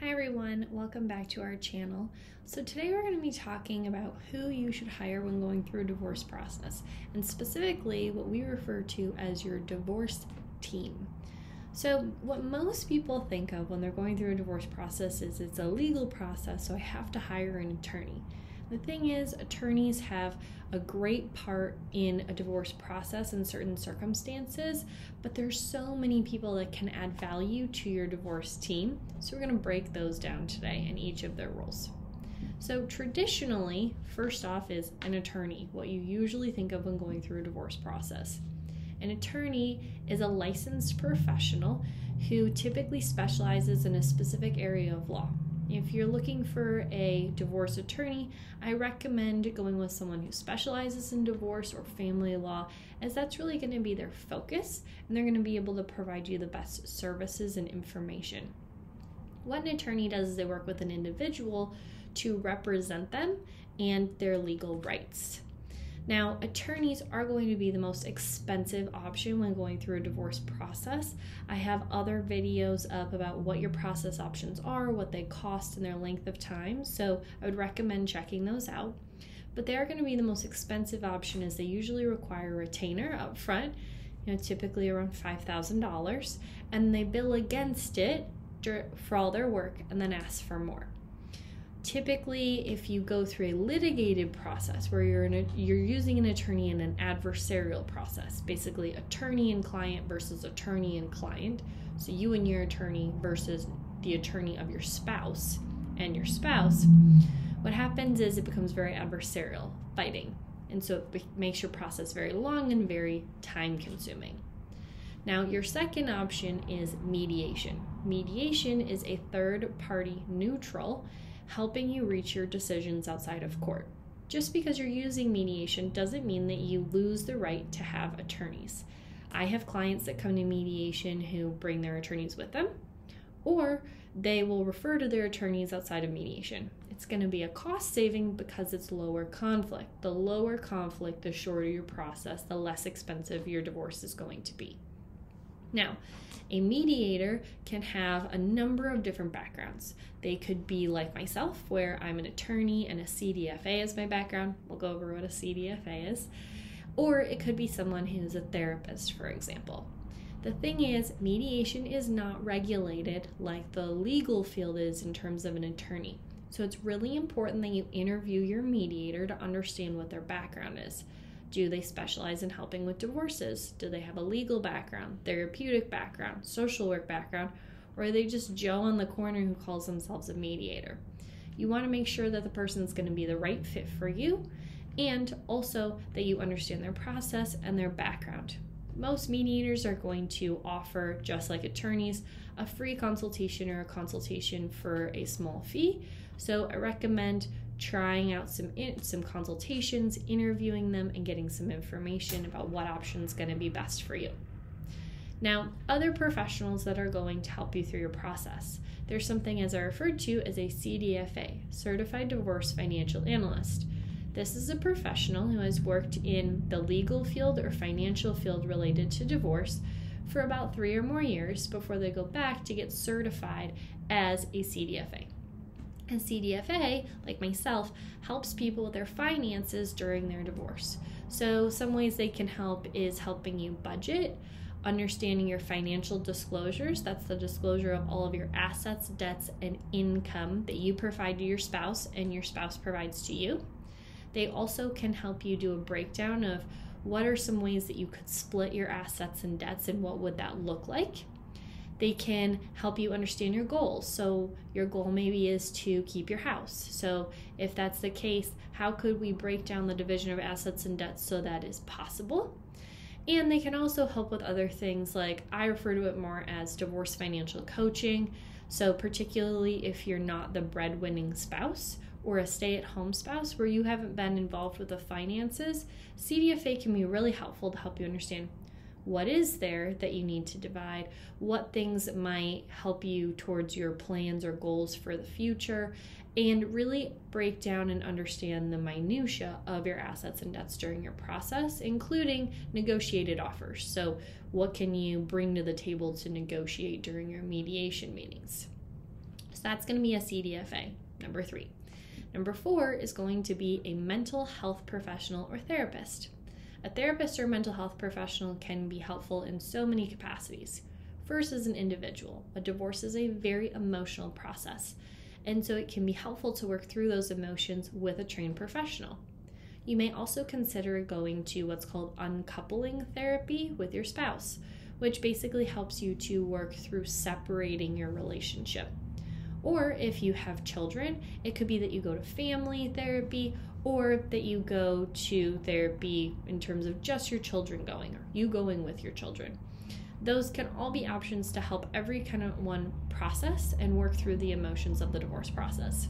Hi everyone, welcome back to our channel. So today we're going to be talking about who you should hire when going through a divorce process, and specifically what we refer to as your divorce team. So what most people think of when they're going through a divorce process is it's a legal process, so I have to hire an attorney. The thing is, attorneys have a great part in a divorce process in certain circumstances, but there's so many people that can add value to your divorce team. So we're going to break those down today in each of their roles. So, traditionally, first off is an attorney, what you usually think of when going through a divorce process. An attorney is a licensed professional who typically specializes in a specific area of law. If you're looking for a divorce attorney, I recommend going with someone who specializes in divorce or family law, as that's really going to be their focus and they're going to be able to provide you the best services and information. What an attorney does is they work with an individual to represent them and their legal rights. Now, attorneys are going to be the most expensive option when going through a divorce process. I have other videos up about what your process options are, what they cost, and their length of time. So I would recommend checking those out. But they are going to be the most expensive option as they usually require a retainer up front, you know, typically around $5,000, and they bill against it for all their work and then ask for more typically if you go through a litigated process where you're in a, you're using an attorney in an adversarial process basically attorney and client versus attorney and client. So you and your attorney versus the attorney of your spouse and your spouse. What happens is it becomes very adversarial fighting. And so it makes your process very long and very time consuming. Now, your second option is mediation. Mediation is a third party neutral helping you reach your decisions outside of court. Just because you're using mediation doesn't mean that you lose the right to have attorneys. I have clients that come to mediation who bring their attorneys with them, or they will refer to their attorneys outside of mediation. It's going to be a cost saving because it's lower conflict. The lower conflict, the shorter your process, the less expensive your divorce is going to be. Now, a mediator can have a number of different backgrounds. They could be like myself, where I'm an attorney and a CDFA is my background. We'll go over what a CDFA is. Or it could be someone who's a therapist, for example. The thing is, mediation is not regulated like the legal field is in terms of an attorney. So it's really important that you interview your mediator to understand what their background is. Do they specialize in helping with divorces? Do they have a legal background, therapeutic background, social work background, or are they just Joe on the corner who calls themselves a mediator? You want to make sure that the person is going to be the right fit for you and also that you understand their process and their background. Most mediators are going to offer, just like attorneys, a free consultation or a consultation for a small fee. So I recommend trying out some in, some consultations, interviewing them, and getting some information about what option is going to be best for you. Now, other professionals that are going to help you through your process. There's something as I referred to as a CDFA, Certified Divorce Financial Analyst. This is a professional who has worked in the legal field or financial field related to divorce for about three or more years before they go back to get certified as a CDFA. A CDFA, like myself, helps people with their finances during their divorce. So, some ways they can help is helping you budget, understanding your financial disclosures. That's the disclosure of all of your assets, debts, and income that you provide to your spouse and your spouse provides to you. They also can help you do a breakdown of what are some ways that you could split your assets and debts and what would that look like they can help you understand your goals. So, your goal maybe is to keep your house. So, if that's the case, how could we break down the division of assets and debts so that is possible? And they can also help with other things like I refer to it more as divorce financial coaching. So, particularly if you're not the breadwinning spouse or a stay at home spouse where you haven't been involved with the finances, CDFA can be really helpful to help you understand what is there that you need to divide, what things might help you towards your plans or goals for the future, and really break down and understand the minutia of your assets and debts during your process, including negotiated offers. So, what can you bring to the table to negotiate during your mediation meetings? So that's going to be a CDFA, number three. Number four is going to be a mental health professional or therapist. A therapist or mental health professional can be helpful in so many capacities. First, as an individual, a divorce is a very emotional process, and so it can be helpful to work through those emotions with a trained professional. You may also consider going to what's called uncoupling therapy with your spouse, which basically helps you to work through separating your relationship. Or if you have children, it could be that you go to family therapy or that you go to therapy in terms of just your children going or you going with your children. Those can all be options to help every kind of one process and work through the emotions of the divorce process.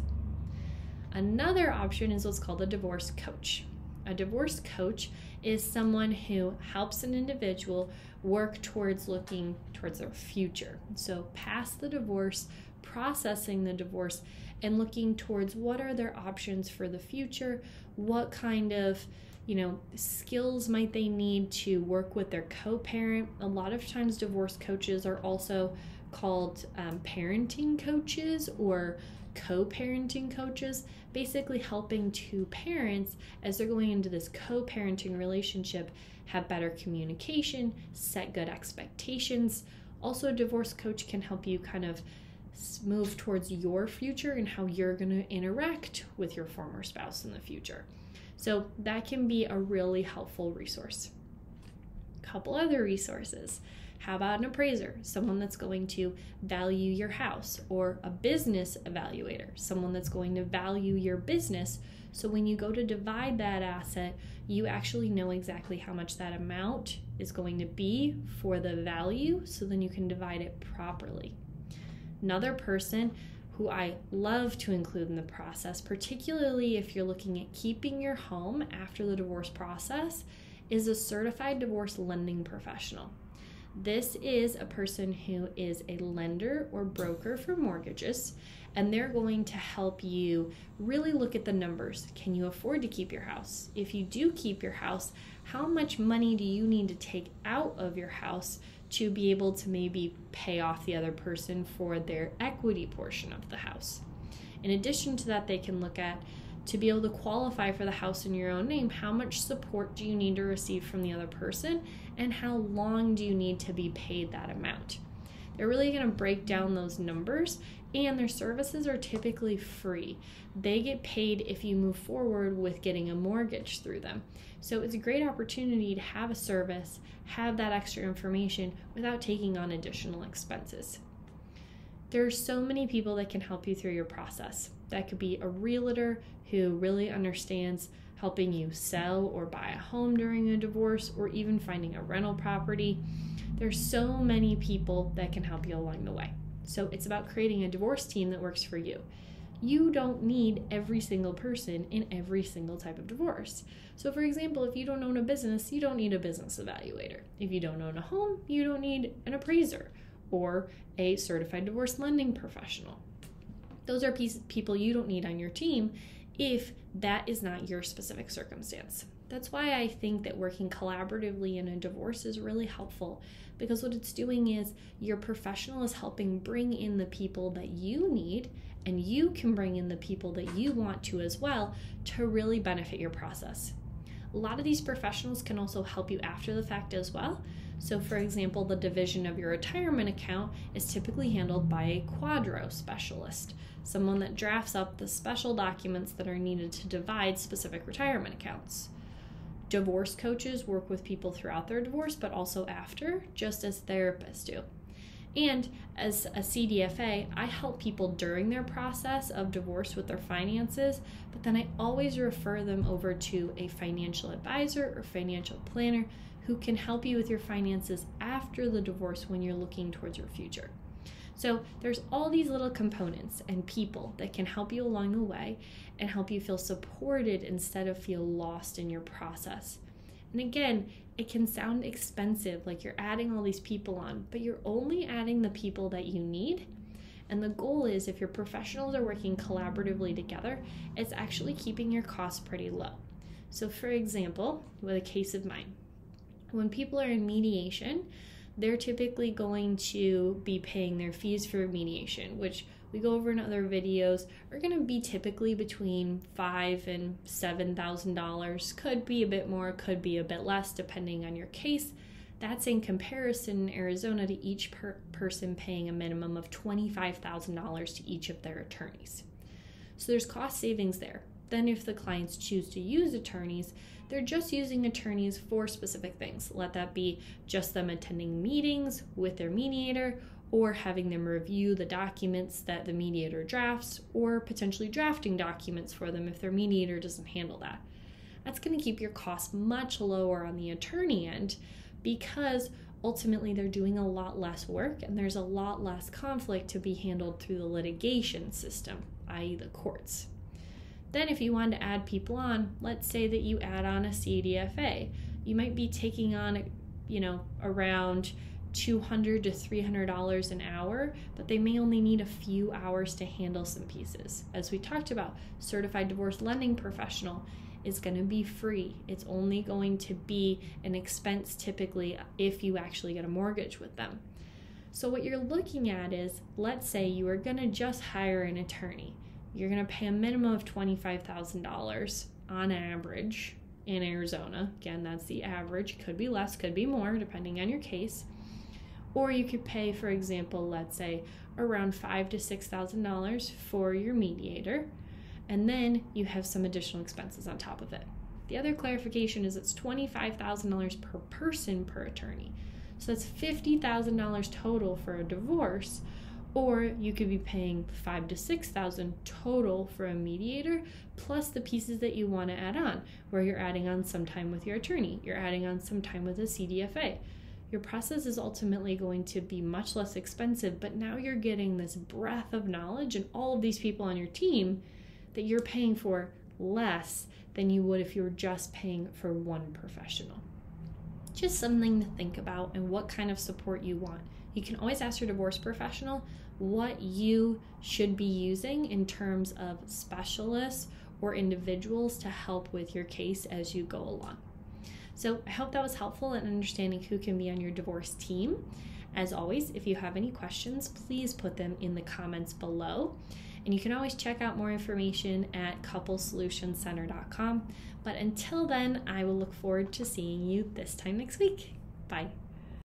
Another option is what's called a divorce coach. A divorce coach is someone who helps an individual work towards looking towards their future. So, past the divorce, processing the divorce, and looking towards what are their options for the future, what kind of you know, skills might they need to work with their co parent? A lot of times, divorce coaches are also called um, parenting coaches or co parenting coaches, basically helping two parents as they're going into this co parenting relationship have better communication, set good expectations. Also, a divorce coach can help you kind of move towards your future and how you're going to interact with your former spouse in the future. So that can be a really helpful resource. Couple other resources. How about an appraiser, someone that's going to value your house, or a business evaluator, someone that's going to value your business. So when you go to divide that asset, you actually know exactly how much that amount is going to be for the value, so then you can divide it properly. Another person who I love to include in the process, particularly if you're looking at keeping your home after the divorce process, is a certified divorce lending professional. This is a person who is a lender or broker for mortgages, and they're going to help you really look at the numbers. Can you afford to keep your house? If you do keep your house, how much money do you need to take out of your house to be able to maybe pay off the other person for their equity portion of the house. In addition to that, they can look at to be able to qualify for the house in your own name, how much support do you need to receive from the other person, and how long do you need to be paid that amount? They're really going to break down those numbers, and their services are typically free. They get paid if you move forward with getting a mortgage through them. So it's a great opportunity to have a service, have that extra information without taking on additional expenses. There are so many people that can help you through your process. That could be a realtor who really understands helping you sell or buy a home during a divorce or even finding a rental property. There's so many people that can help you along the way. So it's about creating a divorce team that works for you. You don't need every single person in every single type of divorce. So, for example, if you don't own a business, you don't need a business evaluator. If you don't own a home, you don't need an appraiser or a certified divorce lending professional. Those are people you don't need on your team if that is not your specific circumstance. That's why I think that working collaboratively in a divorce is really helpful because what it's doing is your professional is helping bring in the people that you need and you can bring in the people that you want to as well to really benefit your process. A lot of these professionals can also help you after the fact as well. So, for example, the division of your retirement account is typically handled by a QDRO specialist, someone that drafts up the special documents that are needed to divide specific retirement accounts. Divorce coaches work with people throughout their divorce, but also after, just as therapists do. And as a CDFA, I help people during their process of divorce with their finances, but then I always refer them over to a financial advisor or financial planner who can help you with your finances after the divorce when you're looking towards your future. So there's all these little components and people that can help you along the way and help you feel supported instead of feel lost in your process. And again, it can sound expensive, like you're adding all these people on, but you're only adding the people that you need. And the goal is if your professionals are working collaboratively together, it's actually keeping your costs pretty low. So, for example, with a case of mine, when people are in mediation, they're typically going to be paying their fees for mediation, which we go over in other videos are going to be typically between five and seven thousand dollars. Could be a bit more, could be a bit less, depending on your case. That's in comparison in Arizona to each per- person paying a minimum of $25,000 to each of their attorneys. So there's cost savings there. Then, if the clients choose to use attorneys, they're just using attorneys for specific things. Let that be just them attending meetings with their mediator or having them review the documents that the mediator drafts or potentially drafting documents for them if their mediator doesn't handle that. That's going to keep your costs much lower on the attorney end because ultimately they're doing a lot less work and there's a lot less conflict to be handled through the litigation system, i.e., the courts. Then, if you want to add people on, let's say that you add on a CDFA, you might be taking on, you know, around 200 to 300 dollars an hour but they may only need a few hours to handle some pieces as we talked about certified divorce lending professional is going to be free. It's only going to be an expense typically if you actually get a mortgage with them. So, what you're looking at is let's say you are going to just hire an attorney. You're going to pay a minimum of $25,000 on average in Arizona. Again, that's the average. Could be less, could be more, depending on your case. Or you could pay, for example, let's say around five to six thousand dollars for your mediator and then you have some additional expenses on top of it. The other clarification is it's $25,000 per person per attorney. So that's $50,000 total for a divorce, or you could be paying 5 to 6,000 total for a mediator plus the pieces that you want to add on, where you're adding on some time with your attorney, you're adding on some time with a CDFA. Your process is ultimately going to be much less expensive, but now you're getting this breadth of knowledge and all of these people on your team that you're paying for less than you would if you were just paying for one professional. Just something to think about and what kind of support you want. You can always ask your divorce professional what you should be using in terms of specialists or individuals to help with your case as you go along. So, I hope that was helpful in understanding who can be on your divorce team. As always, if you have any questions, please put them in the comments below. And you can always check out more information at couplesolutioncenter.com. But until then, I will look forward to seeing you this time next week. Bye.